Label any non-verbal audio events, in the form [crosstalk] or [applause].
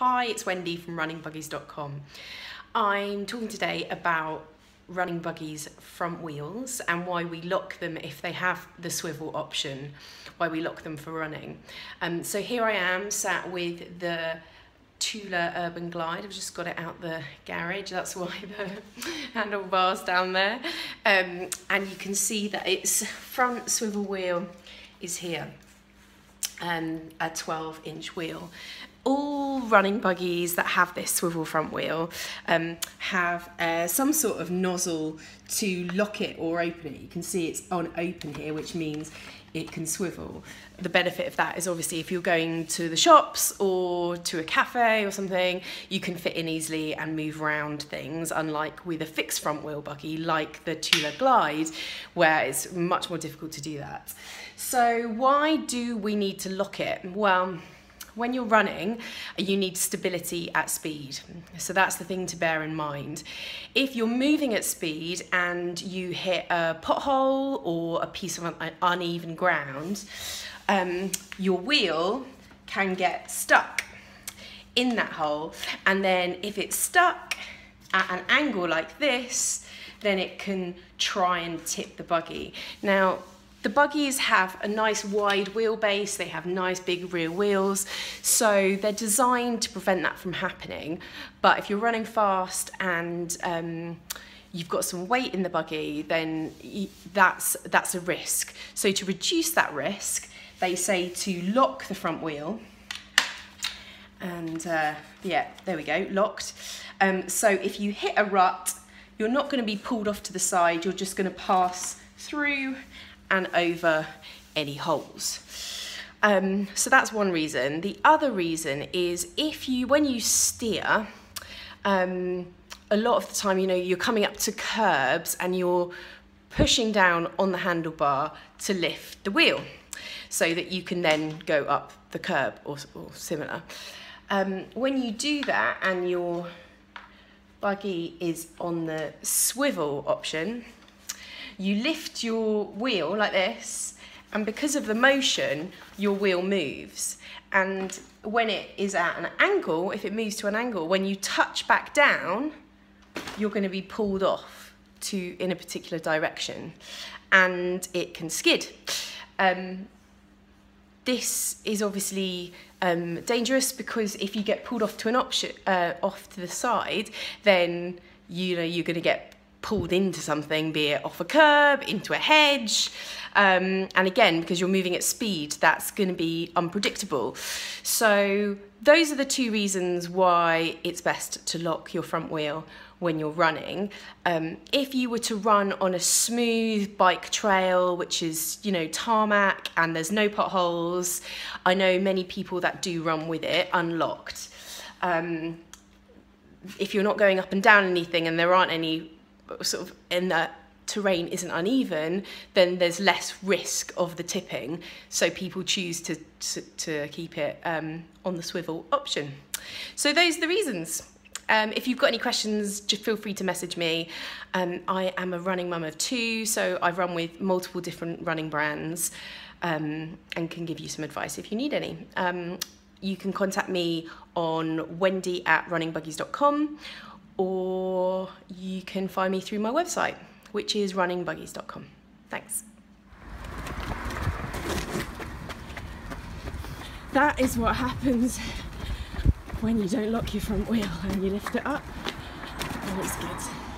Hi, it's Wendy from runningbuggies.com. I'm talking today about running buggies front wheels and why we lock them if they have the swivel option, why we lock them for running. Um, so here I am sat with the Thule Urban Glide. I've just got it out the garage. That's why [laughs] the handlebar's down there. Um, and you can see that its front swivel wheel is here, um, a 12 inch wheel all running buggies that have this swivel front wheel um, have uh, some sort of nozzle to lock it or open it. You can see it's on open here, which means it can swivel. The benefit of that is obviously if you're going to the shops or to a cafe or something, you can fit in easily and move around things, unlike with a fixed front wheel buggy like the Thule Glide, where it's much more difficult to do that. So why do we need to lock it? Well, when you're running, you need stability at speed. So that's the thing to bear in mind. If you're moving at speed and you hit a pothole or a piece of uneven ground, um, your wheel can get stuck in that hole. And then if it's stuck at an angle like this, then it can try and tip the buggy. Now, the buggies have a nice wide wheelbase, they have nice big rear wheels, so they're designed to prevent that from happening. But if you're running fast and um, you've got some weight in the buggy, then that's, that's a risk. So to reduce that risk, they say to lock the front wheel, and uh, yeah, there we go, locked. Um, so if you hit a rut, you're not going to be pulled off to the side, you're just going to pass through and over any holes. Um, so that's one reason. The other reason is if you, when you steer, um, a lot of the time, you know, you're coming up to curbs and you're pushing down on the handlebar to lift the wheel so that you can then go up the curb or, or similar. Um, when you do that and your buggy is on the swivel option, you lift your wheel like this and because of the motion your wheel moves. And when it is at an angle if it moves to an angle when you touch back down you're going to be pulled off to in a particular direction and it can skid. Um, this is obviously um, dangerous because if you get pulled off to an option uh, off to the side then you know you're going to get pulled into something, be it off a curb, into a hedge. Um, and again, because you're moving at speed, that's going to be unpredictable. So those are the two reasons why it's best to lock your front wheel when you're running. Um, if you were to run on a smooth bike trail, which is, you know, tarmac and there's no potholes, I know many people that do run with it unlocked. Um, if you're not going up and down anything and there aren't any sort of in that terrain isn't uneven, then there's less risk of the tipping. So people choose to, to, to keep it um, on the swivel option. So those are the reasons. Um, if you've got any questions, just feel free to message me. Um, I am a running mum of two, so I've run with multiple different running brands um, and can give you some advice if you need any. Um, you can contact me on wendy at runningbuggies.com or you can find me through my website, which is runningbuggies.com. Thanks. That is what happens when you don't lock your front wheel and you lift it up and it's good.